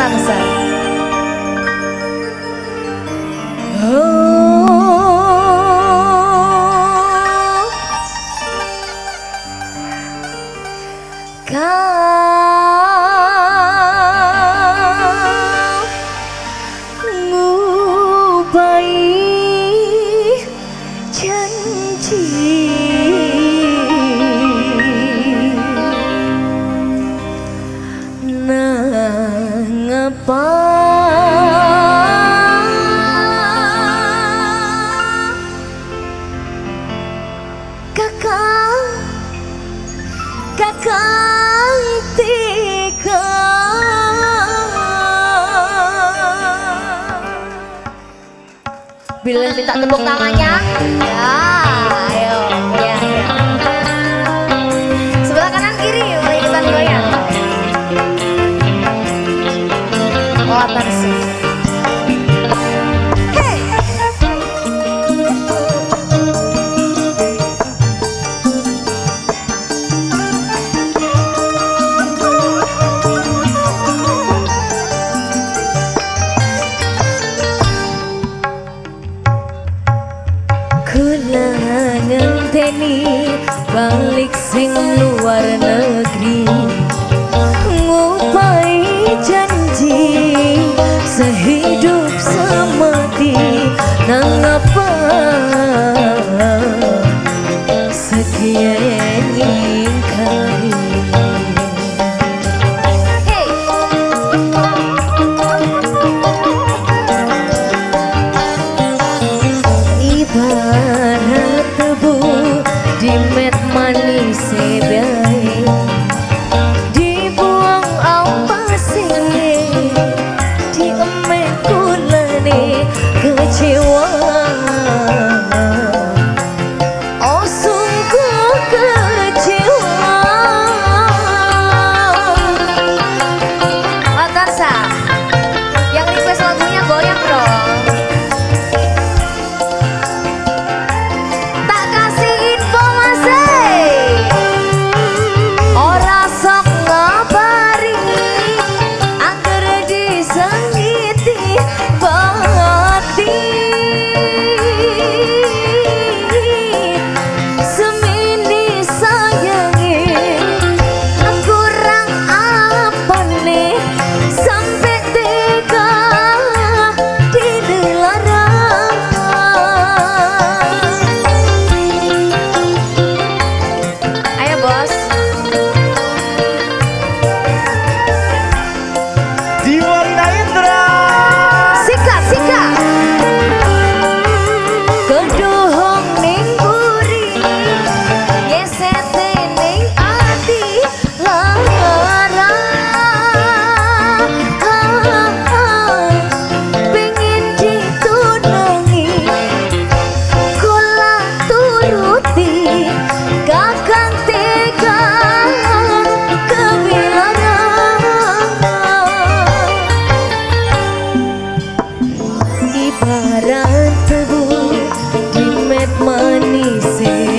Watansa Bila minta tepuk tangannya. Ya, sing luar negeri. Ngupai janji sehidup semati. Nang Good. hatimu Nikmat manisnya